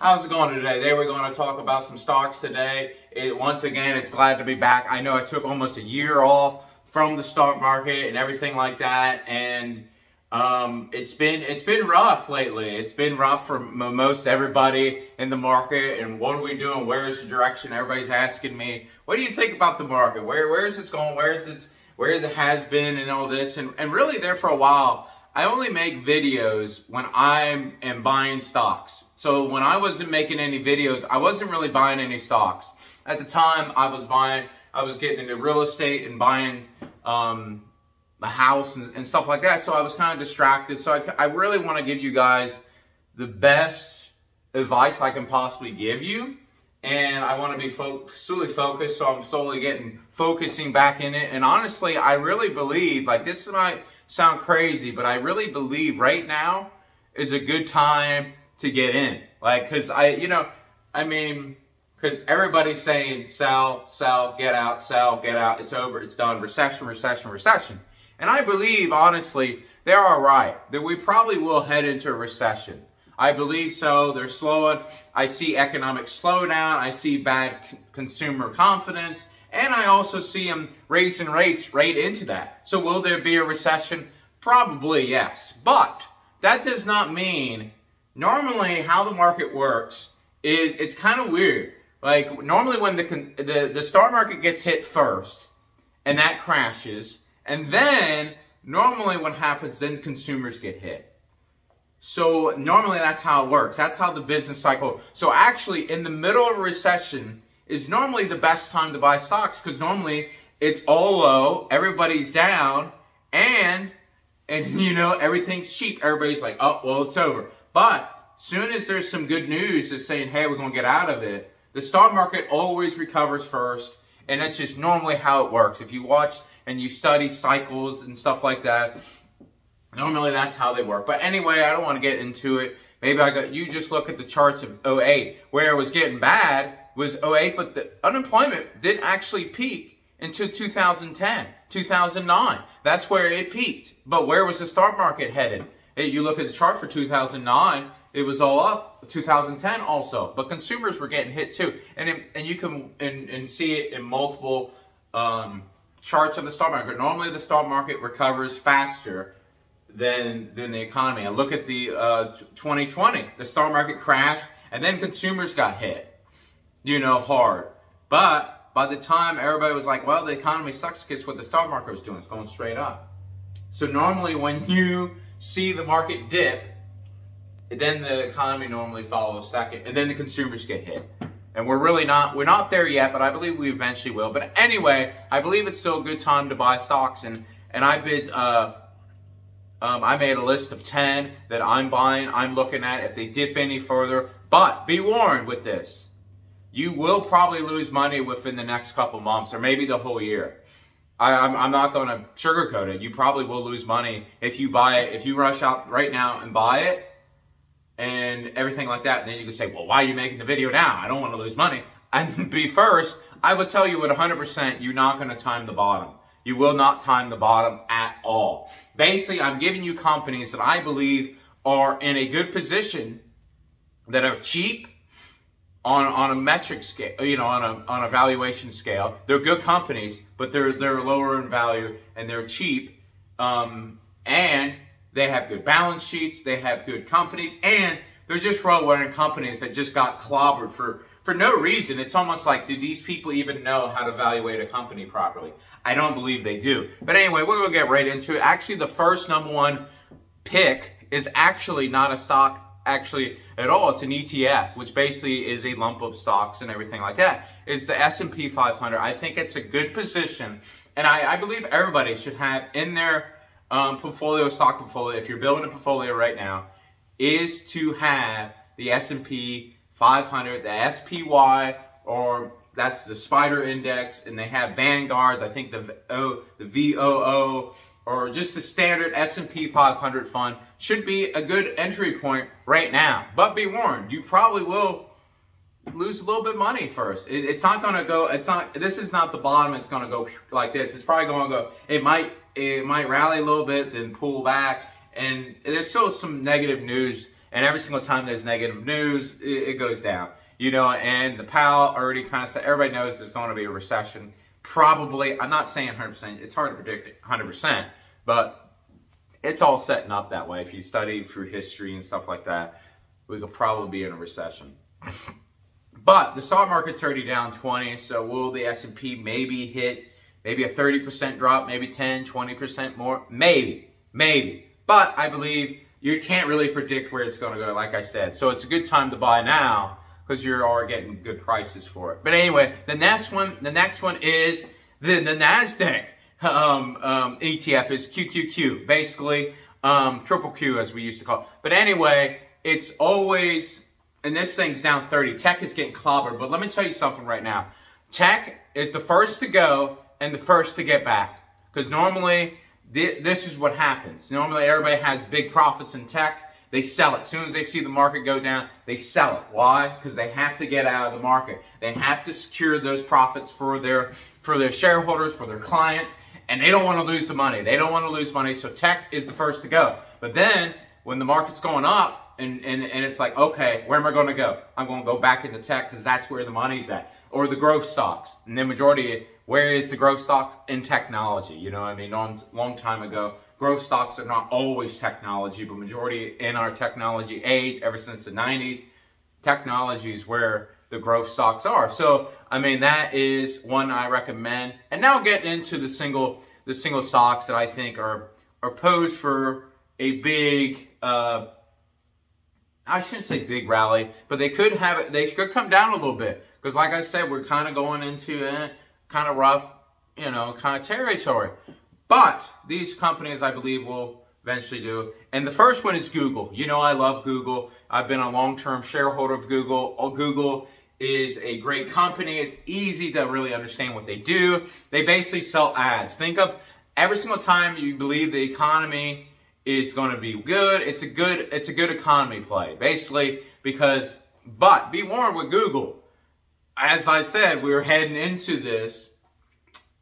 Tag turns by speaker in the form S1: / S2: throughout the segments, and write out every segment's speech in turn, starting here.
S1: How's it going today? Today we're going to talk about some stocks today. It, once again, it's glad to be back. I know I took almost a year off from the stock market and everything like that, and um, it's been it's been rough lately. It's been rough for most everybody in the market. And what are we doing? Where is the direction? Everybody's asking me, what do you think about the market? Where where is it going? Where is it? Where is it has been and all this? And and really there for a while. I only make videos when I am buying stocks. So when I wasn't making any videos, I wasn't really buying any stocks. At the time, I was buying, I was getting into real estate and buying um, a house and, and, stuff like that. So I was kind of distracted. So I, I really want to give you guys the best advice I can possibly give you. And I want to be fo solely focused. So I'm slowly getting focusing back in it. And honestly, I really believe, like this might sound crazy, but I really believe right now is a good time to get in. Like, cause I, you know, I mean, cause everybody's saying sell, sell, get out, sell, get out. It's over. It's done. Recession, recession, recession. And I believe, honestly, they're all right. That we probably will head into a recession. I believe so. They're slowing. I see economic slowdown. I see bad consumer confidence. And I also see them raising rates right into that. So will there be a recession? Probably yes. But that does not mean normally how the market works is it's kind of weird. Like normally when the, the, the stock market gets hit first and that crashes and then normally what happens then consumers get hit. So normally that's how it works. That's how the business cycle. So actually in the middle of a recession, is normally the best time to buy stocks because normally it's all low, everybody's down, and and you know everything's cheap. Everybody's like, oh well, it's over. But soon as there's some good news that's saying, hey, we're gonna get out of it, the stock market always recovers first, and that's just normally how it works. If you watch and you study cycles and stuff like that, normally that's how they work. But anyway, I don't want to get into it. Maybe I got you just look at the charts of 08 where it was getting bad was 08, but the unemployment didn't actually peak until 2010, 2009. That's where it peaked. But where was the stock market headed? You look at the chart for 2009, it was all up. 2010 also, but consumers were getting hit too. And it, and you can and, and see it in multiple um, charts of the stock market. Normally, the stock market recovers faster than than the economy. I look at the uh, 2020, the stock market crashed, and then consumers got hit you know, hard. But by the time everybody was like, well, the economy sucks, guess what the stock market was doing? It's going straight up. So normally when you see the market dip, then the economy normally follows second, and then the consumers get hit. And we're really not, we're not there yet, but I believe we eventually will. But anyway, I believe it's still a good time to buy stocks. And, and I bid, uh, um, I made a list of 10 that I'm buying, I'm looking at if they dip any further. But be warned with this you will probably lose money within the next couple months or maybe the whole year. I, am not going to sugarcoat it. You probably will lose money if you buy it, if you rush out right now and buy it and everything like that. Then you can say, well, why are you making the video now? I don't want to lose money. And be first, I would tell you with 100%, you're not going to time the bottom. You will not time the bottom at all. Basically, I'm giving you companies that I believe are in a good position that are cheap on on a metric scale, you know, on a on a valuation scale. They're good companies, but they're they're lower in value and they're cheap, um, and they have good balance sheets. They have good companies, and they're just well-run companies that just got clobbered for for no reason. It's almost like, do these people even know how to evaluate a company properly? I don't believe they do. But anyway, we're gonna get right into it. Actually, the first number one pick is actually not a stock actually at all. It's an ETF, which basically is a lump of stocks and everything like that. It's the S&P 500. I think it's a good position, and I, I believe everybody should have in their um, portfolio, stock portfolio, if you're building a portfolio right now, is to have the S&P 500, the SPY, or that's the Spider Index, and they have Vanguards. I think the o, the VOO or just the standard S&P 500 fund should be a good entry point right now. But be warned, you probably will lose a little bit of money first. It, it's not going to go, it's not, this is not the bottom. It's going to go like this. It's probably going to go, it might, it might rally a little bit, then pull back. And there's still some negative news And every single time there's negative news, it, it goes down. You know, and the Powell already kind of said, everybody knows there's going to be a recession. Probably, I'm not saying 100%, it's hard to predict 100%, but it's all setting up that way. If you study through history and stuff like that, we could probably be in a recession. But the stock market's already down 20, so will the S&P maybe hit maybe a 30% drop, maybe 10, 20% more? Maybe, maybe. But I believe you can't really predict where it's going to go, like I said. So it's a good time to buy now because you are getting good prices for it. But anyway, the next one, the next one is the, the NASDAQ um, um, ETF is QQQ, basically um, triple Q as we used to call it. But anyway, it's always and this thing's down 30. Tech is getting clobbered, but let me tell you something right now. Tech is the first to go and the first to get back. Because normally, th this is what happens. Normally, everybody has big profits in tech. They sell it. As soon as they see the market go down, they sell it. Why? Because they have to get out of the market. They have to secure those profits for their, for their shareholders, for their clients, and they don't want to lose the money. They don't want to lose money, so tech is the first to go. But then, when the market's going up, and, and, and it's like, okay, where am I going to go? I'm going to go back into tech because that's where the money's at. Or the growth stocks. And the majority, where is the growth stocks? In technology. You know I mean? Long, long time ago, growth stocks are not always technology, but majority in our technology age, ever since the 90s, technology is where the growth stocks are. So, I mean, that is one I recommend. And now get into the single, the single stocks that I think are, are posed for a big, uh, I shouldn't say big rally, but they could have it. They could come down a little bit because, like I said, we're kind of going into a kind of rough, you know, kind of territory. But these companies, I believe, will eventually do. And the first one is Google. You know, I love Google. I've been a long-term shareholder of Google. Oh, Google is a great company. It's easy to really understand what they do. They basically sell ads. Think of every single time you believe the economy is going to be good. It's a good it's a good economy play, basically, because but be warned with Google. As I said, we are heading into this,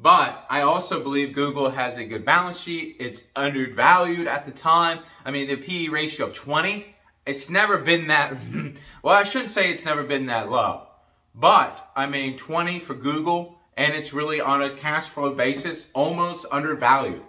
S1: but I also believe Google has a good balance sheet. It's undervalued at the time. I mean, the PE ratio of 20, it's never been that, well, I shouldn't say it's never been that low. But, I mean, 20 for Google, and it's really on a cash flow basis, almost undervalued.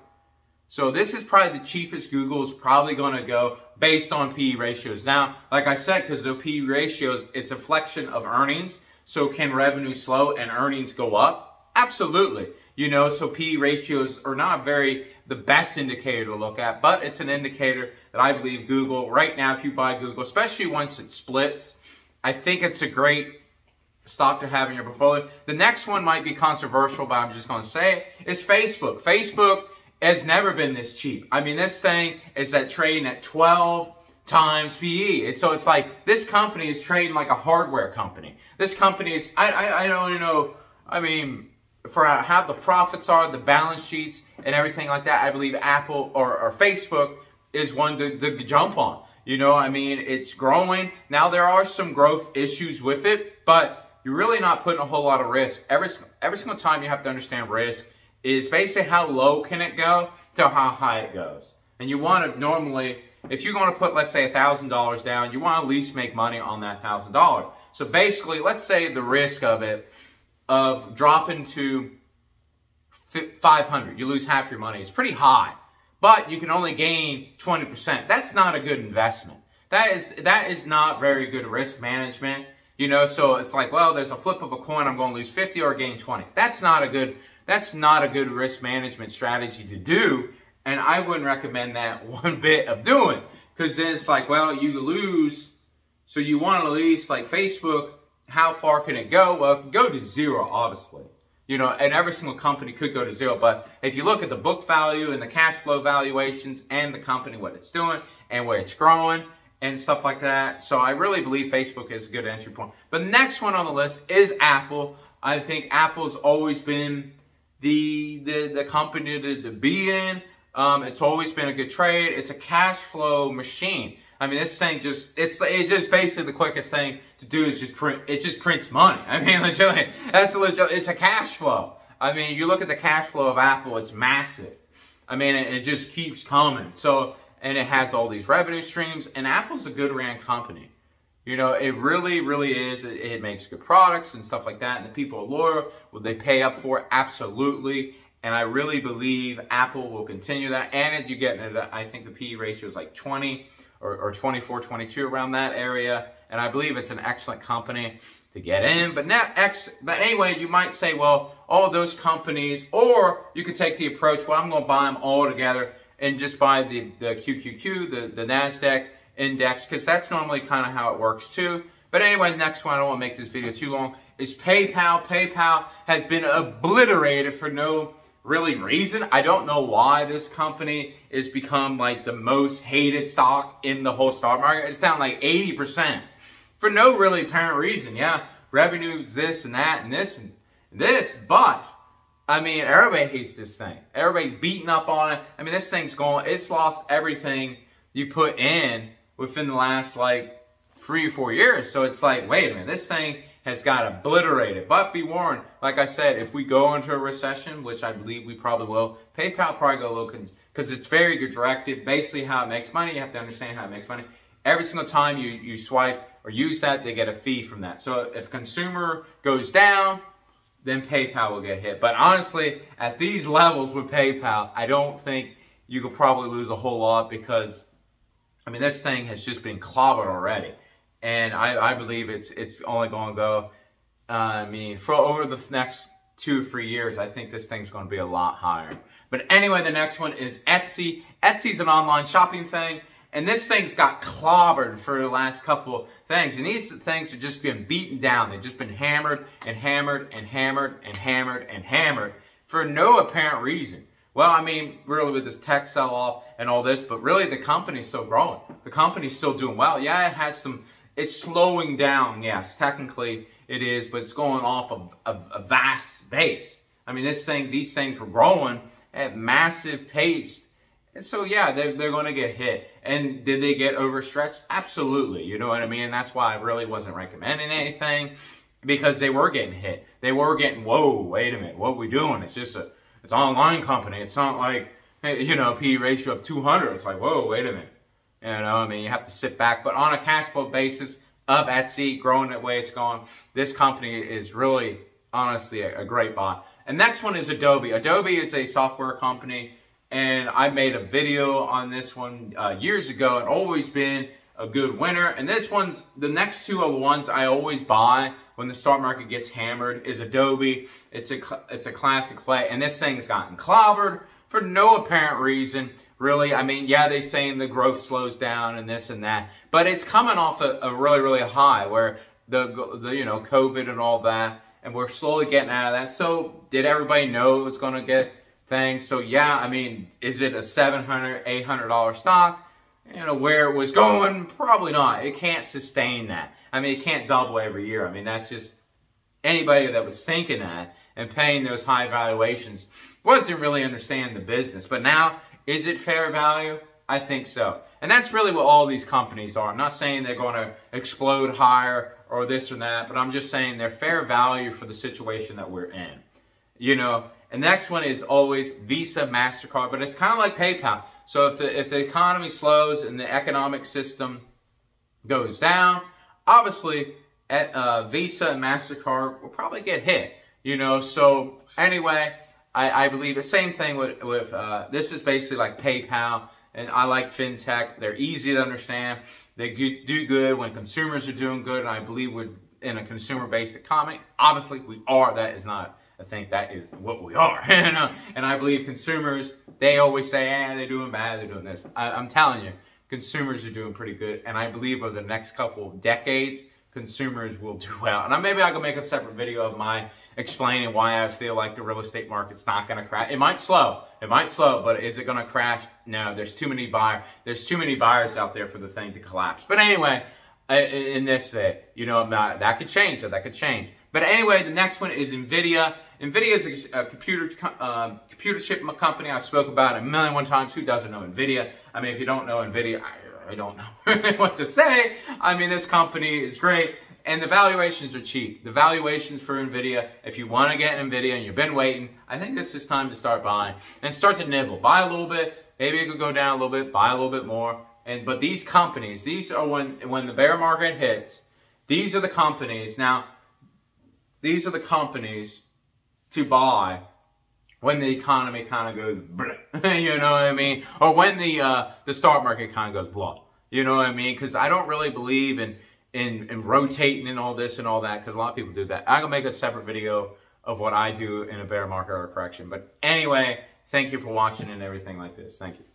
S1: So this is probably the cheapest Google is probably going to go based on PE ratios. Now, like I said, because the PE ratios, it's a flexion of earnings. So can revenue slow and earnings go up? Absolutely. You know, so PE ratios are not very the best indicator to look at, but it's an indicator that I believe Google, right now, if you buy Google, especially once it splits, I think it's a great stock to have in your portfolio. The next one might be controversial, but I'm just going to say it, is Facebook. Facebook has never been this cheap. I mean, this thing is at trading at 12 times PE. so it's like this company is trading like a hardware company. This company is, I, I, I don't even know, I mean, for uh, how the profits are, the balance sheets, and everything like that, I believe Apple or, or Facebook is one to, to jump on. You know, I mean, it's growing. Now, there are some growth issues with it, but you're really not putting a whole lot of risk. Every, every single time you have to understand risk is basically how low can it go to how high it goes. And you want to normally, if you're going to put, let's say, $1,000 down, you want to at least make money on that $1,000. So basically, let's say the risk of it, of dropping to 500, you lose half your money, It's pretty high. But you can only gain 20%. That's not a good investment. That is, that is not very good risk management. You know, so it's like, well, there's a flip of a coin, I'm going to lose 50 or gain 20. That's not a good that's not a good risk management strategy to do. And I wouldn't recommend that one bit of doing. Because then it's like, well, you lose. So you want to at least, like Facebook, how far can it go? Well, it can go to zero, obviously. You know, and every single company could go to zero. But if you look at the book value and the cash flow valuations and the company, what it's doing and where it's growing and stuff like that. So I really believe Facebook is a good entry point. But the next one on the list is Apple. I think Apple's always been the the, the company to, to be in. Um, it's always been a good trade. It's a cash flow machine. I mean, this thing just, it's it's just basically the quickest thing to do is just print, it just prints money. I mean, legit, that's legit, it's a cash flow. I mean, you look at the cash flow of Apple, it's massive. I mean, it, it just keeps coming. So, and it has all these revenue streams. And Apple's a good ran company. You know, it really, really is. It, it, makes good products and stuff like that. And the people are loyal. Will they pay up for it? Absolutely. And I really believe Apple will continue that. And if you get, I think the PE ratio is like 20 or, or 24, 22 around that area. And I believe it's an excellent company to get in. But now, X, but anyway, you might say, well, all those companies, or you could take the approach, well, I'm going to buy them all together and just buy the, the QQQ, the, the NASDAQ index, because that's normally kind of how it works too. But anyway, next one, I don't want to make this video too long, is PayPal. PayPal has been obliterated for no really reason. I don't know why this company has become like the most hated stock in the whole stock market. It's down like 80% for no really apparent reason. Yeah, revenues, this and that and this and this, but I mean, everybody hates this thing. Everybody's beating up on it. I mean, this thing's going, it's lost everything you put in within the last like three or four years. So it's like, wait a minute, this thing has got obliterated. But be warned, like I said, if we go into a recession, which I believe we probably will, PayPal probably go a little, because it's very directed. Basically how it makes money, you have to understand how it makes money. Every single time you, you swipe or use that, they get a fee from that. So if consumer goes down, then PayPal will get hit. But honestly, at these levels with PayPal, I don't think you could probably lose a whole lot because, I mean, this thing has just been clobbered already. And I, I believe it's it's only going to go, uh, I mean, for over the next two or three years, I think this thing's going to be a lot higher. But anyway, the next one is Etsy. Etsy's an online shopping thing. And this thing's got clobbered for the last couple things. And these things have just been beaten down. They've just been hammered and hammered and hammered and hammered and hammered for no apparent reason. Well, I mean, really with this tech sell-off and all this, but really the company's still growing. The company's still doing well. Yeah, it has some, it's slowing down, yes, technically it is, but it's going off of, of a vast base. I mean, this thing, these things were growing at massive pace and so, yeah, they're, they're going to get hit. And did they get overstretched? Absolutely. You know what I mean? that's why I really wasn't recommending anything because they were getting hit. They were getting, whoa, wait a minute, what are we doing? It's just a, it's an online company. It's not like, eh, you know, P ratio of 200. It's like, whoa, wait a minute. You know, I mean, you have to sit back. But on a cash flow basis of Etsy, growing the way it's going, this company is really, honestly, a, a great buy. And next one is Adobe. Adobe is a software company and I made a video on this one uh, years ago and always been a good winner. And this one's, the next two are the ones I always buy when the stock market gets hammered is Adobe. It's a, it's a classic play. And this thing's gotten clobbered for no apparent reason. Really, I mean, yeah, they saying the growth slows down and this and that, but it's coming off a, a really, really high where the, the, you know, COVID and all that, and we're slowly getting out of that. So did everybody know it was going to get things? So yeah, I mean, is it a $700, $800 stock? You know, where it was going? Probably not. It can't sustain that. I mean, it can't double every year. I mean, that's just anybody that was thinking that and paying those high valuations wasn't really understanding the business. But now, is it fair value? I think so. And that's really what all these companies are. I'm not saying they're going to explode higher or this or that, but I'm just saying they're fair value for the situation that we're in. You know, and next one is always Visa, MasterCard, but it's kind of like PayPal. So if the, if the economy slows and the economic system goes down, obviously at, uh, Visa and MasterCard will probably get hit. You know, so anyway, I, I believe the same thing with, with uh, this is basically like PayPal. And I like FinTech. They're easy to understand. They do good when consumers are doing good. And I believe we're in a consumer-based economy. Obviously, we are. That is not I think that is what we are. and, uh, and I believe consumers, they always say, eh, they're doing bad, they're doing this. I, I'm telling you, consumers are doing pretty good. And I believe over the next couple of decades, consumers will do well. And maybe I can make a separate video of my explaining why I feel like the real estate market's not going to crash. It might slow. It might slow, but is it going to crash? No, there's too many buyer. There's too many buyers out there for the thing to collapse. But anyway, in this day, you know, that could change. That could change. But anyway, the next one is NVIDIA. NVIDIA is a, computer uh, computer chip company I spoke about a million one times. Who doesn't know NVIDIA? I mean, if you don't know NVIDIA, I, I don't know what to say. I mean, this company is great. And the valuations are cheap. The valuations for NVIDIA, if you want to get NVIDIA and you've been waiting, I think this is time to start buying and start to nibble. Buy a little bit, maybe it could go down a little bit, buy a little bit more. And but these companies, these are when when the bear market hits, these are the companies. Now, these are the companies to buy when the economy kind of goes, you know what I mean, or when the uh, the stock market kind of goes blah. You know what I mean? Because I don't really believe in, in in rotating and all this and all that. Because a lot of people do that. I'm gonna make a separate video of what I do in a bear market or correction. But anyway, thank you for watching and everything like this. Thank you.